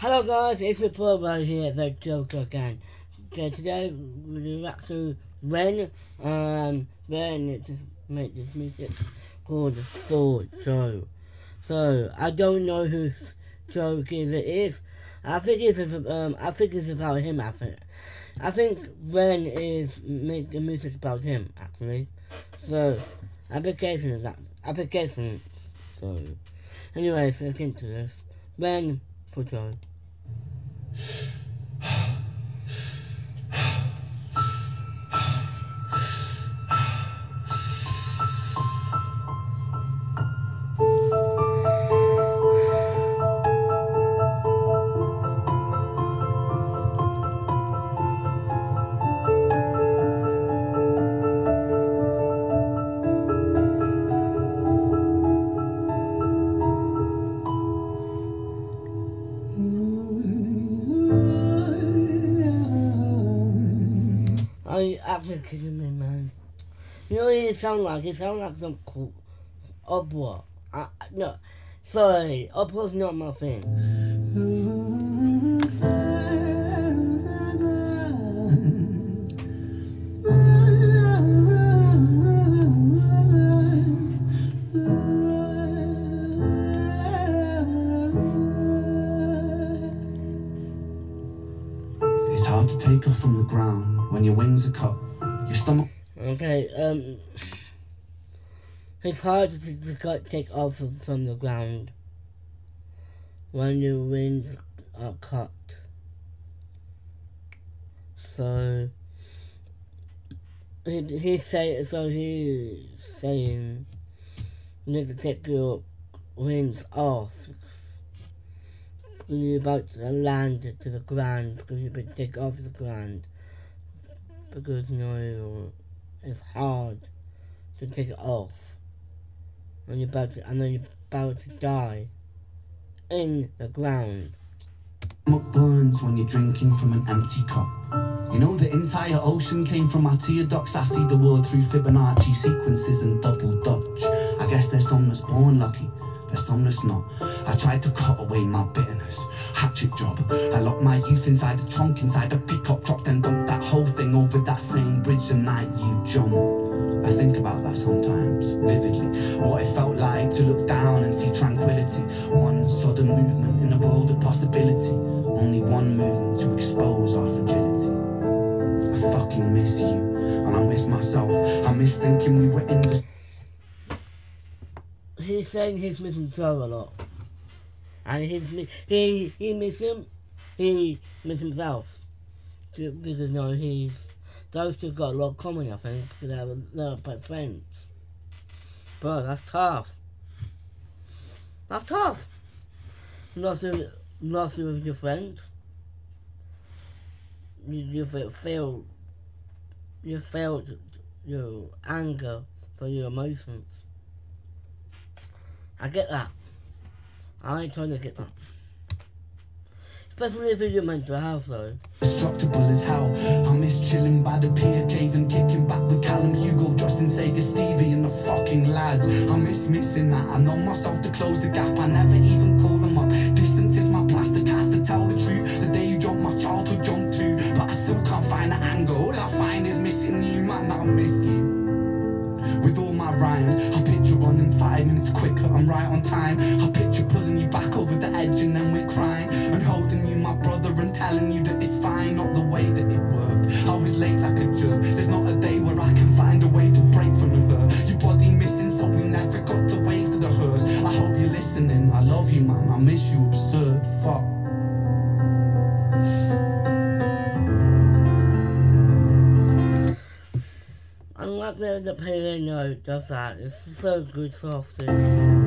Hello guys, it's the Probo here, the Joker again. So today we're back to Ren, um, Ren just made this music called For Joe. So I don't know whose joke is it is. I think it's um I think it's about him. I think I think Ren is making music about him actually. So application is that application. So anyways, let's get into this. Ren for Joe. Yeah. Kidding me, man. You know what it sound like? He sound like some cool opera. I, no, sorry, opera's not my thing. From the ground when your wings are cut. Your stomach Okay, um, it's hard to, to cut, take off from, the ground when your wings are cut. So he he say so he's saying you need to take your wings off. When You're about to land to the ground because you've been taken off the ground because you know it's hard to take it off when you're about to, and then you're about to die in the ground. burns when you're drinking from an empty cup. You know the entire ocean came from our tear ducts. I see the world through Fibonacci sequences and double Dutch. I guess there's some that's born lucky. There's some that's not. I tried to cut away my bitterness. Hatchet job. I locked my youth inside the trunk, inside a pickup truck, then dumped that whole thing over that same bridge the night you jumped. I think about that sometimes, vividly. What it felt like to look down and see tranquility. One sudden movement in a world of possibility. Only one movement to expose our fragility. I fucking miss you, and I miss myself. I miss thinking we were in the He's saying he's missing Joe a lot. And he's he he miss him, he miss himself. Because no, he's those two got a lot of common, I think, because they were they're best friends. But that's tough. That's tough. Not to not to with your friends. You you feel you felt your anger for your emotions. I get that. I ain't trying to get that. Especially if you're your mental health though. Destructible as hell. I miss chilling by the pier cave and kicking back with Callum Hugo, Justin Sega, Stevie, and the fucking lads. I miss missing that. I know myself to close the gap. Holding my brother, and telling you that it's fine, not the way that it worked. I was late like a jerk. There's not a day where I can find a way to break from the hurt. Your body missing, so we never got to wave to the hearse. I hope you're listening. I love you, man. I miss you, absurd. Fuck. I like the the piano note does that. It's so good softly.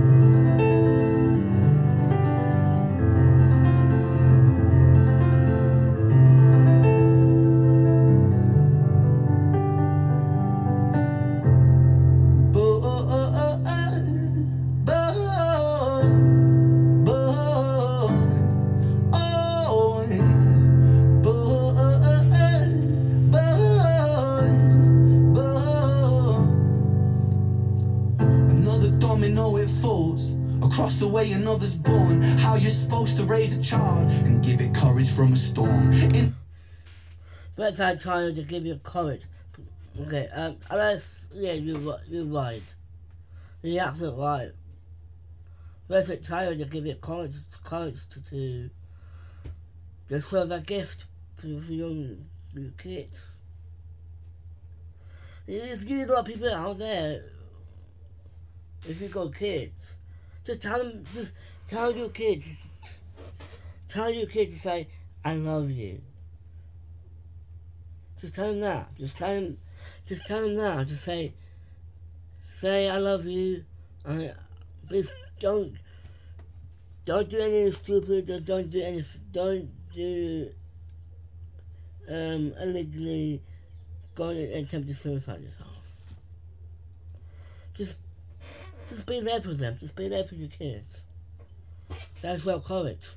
Way another's born. How you're supposed to raise a child and give it courage from a storm. In But I child to give you courage. Okay, um, unless, yeah, ri- you're right. You're absolutely right. Where's a child to give you courage, courage to, to, to serve a gift for, young, your kids. If you got people out there, if you got kids, just tell them, just tell your kids, tell your kids to say, I love you. Just tell them that. Just tell them, Just tell him that. Just say, say I love you. I, please don't. Don't do anything stupid. Don't, don't do any. Don't do. Um, illegally go and attempt to suicide yourself. Just, just be there for them. Just be there for your kids. That's real courage.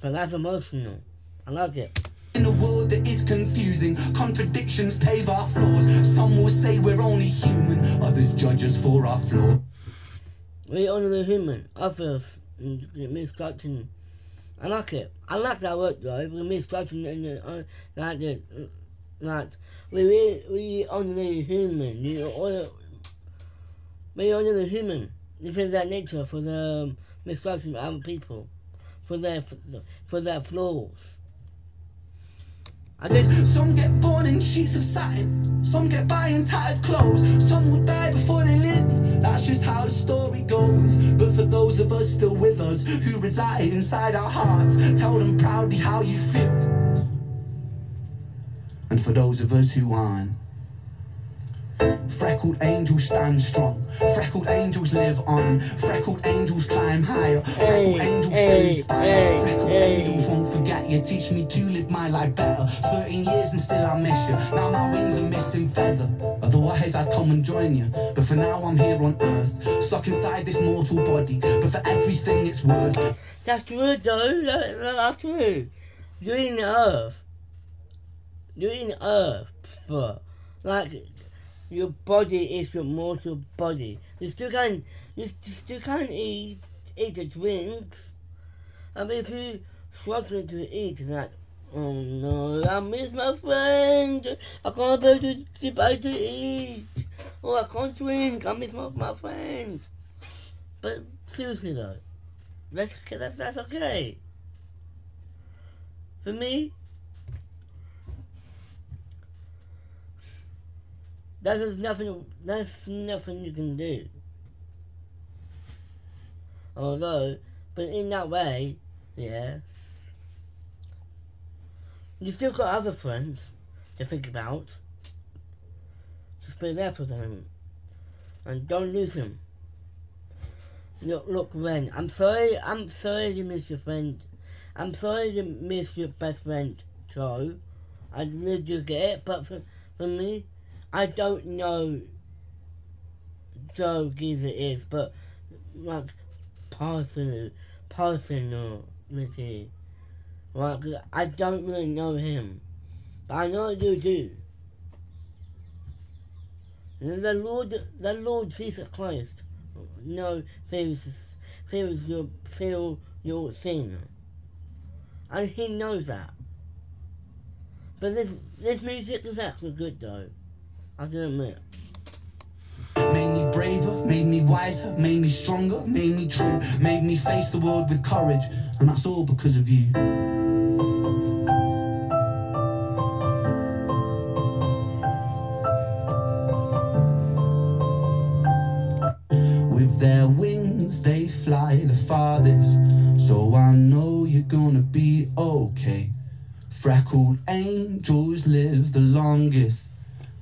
But that's emotional. I like it. In a world that is confusing, contradictions pave our flaws. Some will say we're only human, others judge us for our flaws. We honor the human, others, and it means touching. I like it. I like that word though. It means touching and uh, uh, like the, uh, like we we we the human. You honor, we honor the human. This is their nature for the misfortune of other people, for their for their flaws. I just Some get born in sheets of satin, some get by in tattered clothes, some will die before they live. That's just how the story goes. But for those of us still with us, who reside inside our hearts, tell them proudly how you feel. And for those of us who aren't, Freckled angels stand strong. Freckled angels live on. Freckled angels climb higher. Freckled Hey, angels hey, stay inspired. hey, Freckled hey. angels won't forget you. Teach me to live my life better. 13 years and still I miss you. Now my wings are missing feather. Otherwise I'd come and join you. But for now I'm here on earth. Stuck inside this mortal body. But for everything it's worth. That's true though. That, that- that's true. You're in the earth. You're in the earth, but like your body is your mortal body. You still can't. You, still can't eat eat the drinks. I mean, if you struggling to eat that. Oh no! I miss my friend. I can't go to to, go to eat. Oh, I can't drink. I miss my my friend. But seriously though. That's. That's, that's okay. For me, that is nothing. That's nothing you can do. Although, but in that way, yeah, you still got other friends to think about. Just be there for them, and don't lose them. Look, look, Ren. I'm sorry. I'm sorry you miss your friend. I'm sorry you miss your best friend, Joe. I really do get it, but for, for me, I don't know Joe Geezer is, but like personal, personality. Like I don't really know him, but I know you do. The Lord, the Lord Jesus Christ, no feels feels your feel your sin, and He knows that. But this this music is actually good though. I can admit. Made me braver, made me wiser, made me stronger, made me true, made me face the world with courage, and that's all because of you. With their wings, they fly the farthest, so I know you're gonna be okay. Freckled angels live the longest,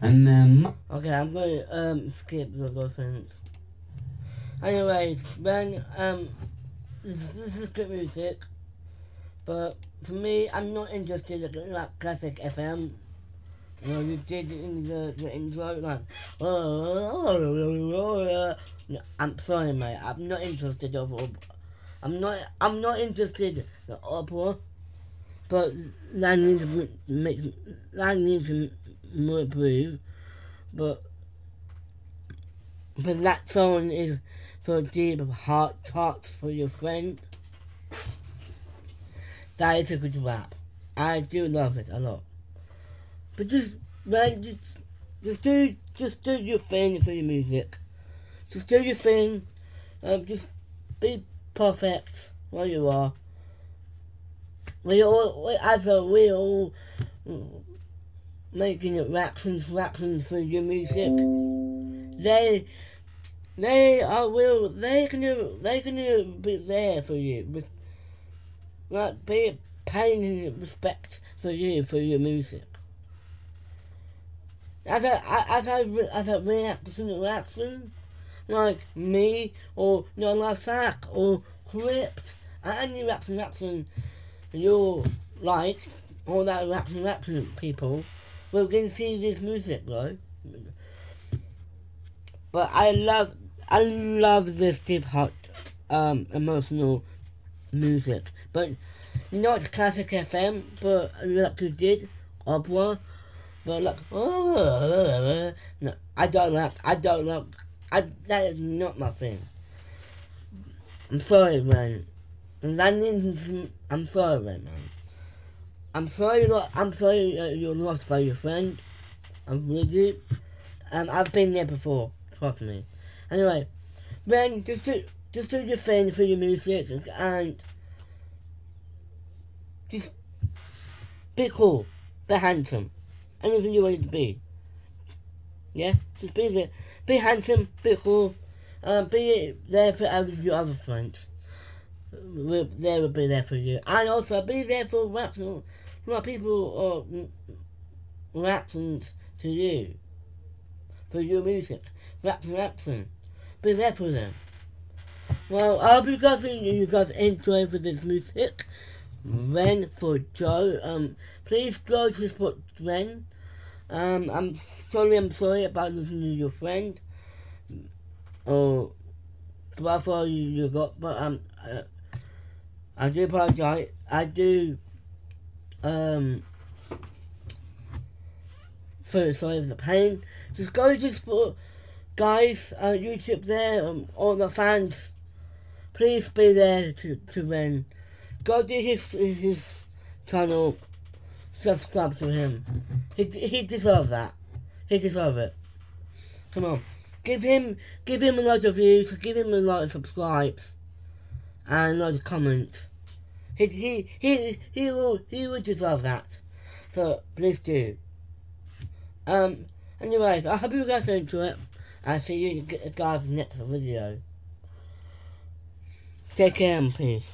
and then. Okay, I'm going to um, skip the reference. Anyways, when um, this, this is good music, but for me, I'm not interested in like classic FM. You know, you did in the, the intro, like, oh, I'm sorry, mate. I'm not interested of I'm not. I'm not interested in the opera, but that needs to make that needs to more improve. But but that song is for deep heart talks for your friend. That is a good rap. I do love it a lot. But just man, just just do just do your thing for your music. Just do your thing. Um, just be perfect where you are. We all, we, as a we all making it reactions, reactions for your music. They, they are will, they can, do they can do, be there for you. With, like, be paying respect for you, for your music. As a, as a, as a reaction, reaction, like me, or No Life Shaq, or Crypt, any reaction, reaction you're like, all that reaction, reaction people, will can see this music, though. But I love, I love this deep heart, um, emotional music. But not classic FM, but like you did, opera. But like, no, I don't like, I don't like, I, that is not my thing. I'm sorry, man. Landing, I'm sorry, man. I'm sorry, I'm sorry uh, you're lost by your friend. I'm really, um, I've been there before, trust me. Anyway, then just do, just do your thing for your music and just be cool, be handsome, anything you want to be. Yeah, just be there, be handsome, be cool, um, be there for your other friends. They will be there for you, and also be there for reactions, for people or reactions to you, for your music, reaction, reaction. Be there for them. Well, I hope you guys you guys enjoy for this music. Ren for Joe. Um, please go to support Ren. Um, I'm sorry, I'm sorry about losing your friend or brother you, you got, but um, uh, I do apologize. I do um feel sorry for the pain. Just go to support guys uh, YouTube there, um, all the fans. Please be there to to Ren go to his his channel, subscribe to him. He he deserves that. He deserves it. Come on, give him give him a lot of views, give him a lot of subscribes, and a lot of comments. He he he he will he will deserve that. So please do. Um. Anyways, I hope you guys enjoy it. I'll see you guys next video. Take care, please.